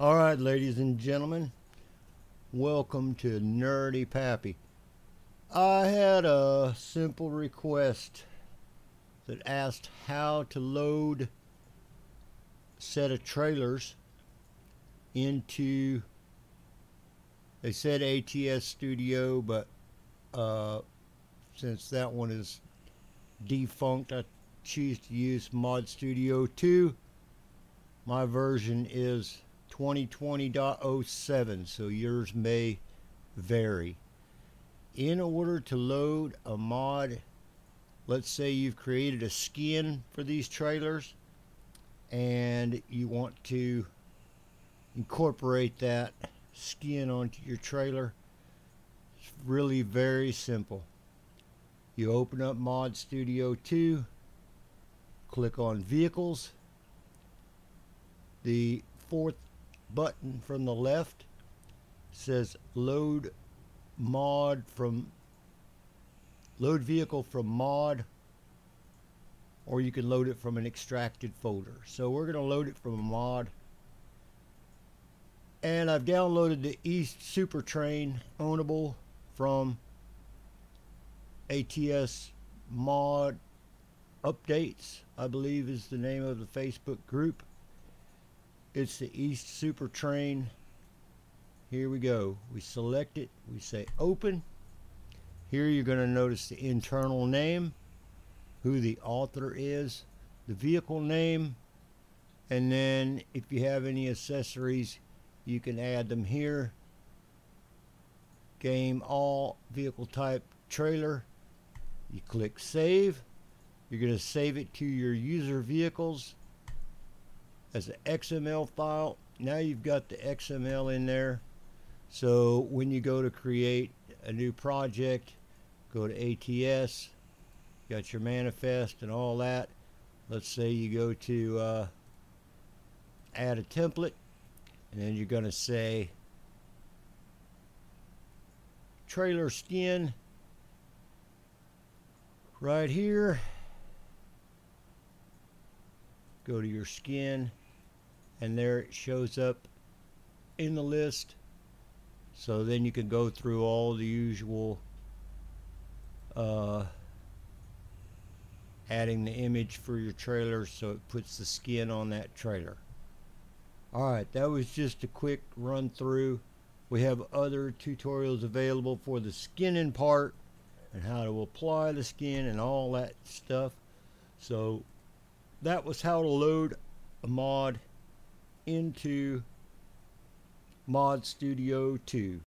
Alright, ladies and gentlemen, welcome to Nerdy Pappy. I had a simple request that asked how to load set of trailers into they said ATS Studio but uh, since that one is defunct I choose to use Mod Studio 2 my version is 2020.07 so yours may vary. In order to load a mod let's say you've created a skin for these trailers and you want to incorporate that skin onto your trailer it's really very simple. You open up mod studio 2 click on vehicles. The fourth button from the left says load mod from load vehicle from mod or you can load it from an extracted folder. So we're going to load it from a mod. And I've downloaded the East Super Train ownable from ATS mod updates I believe is the name of the Facebook group it's the East Super Train. Here we go. We select it. We say open. Here you're going to notice the internal name who the author is the vehicle name and then if you have any accessories you can add them here. Game all vehicle type trailer. You click save. You're going to save it to your user vehicles as an XML file. Now you've got the XML in there. So when you go to create a new project go to ATS got your manifest and all that. Let's say you go to uh, add a template and then you're going to say trailer skin right here. Go to your skin and there it shows up in the list. So then you can go through all the usual uh, adding the image for your trailer so it puts the skin on that trailer. Alright that was just a quick run through. We have other tutorials available for the skinning part and how to apply the skin and all that stuff. So that was how to load a mod into Mod Studio 2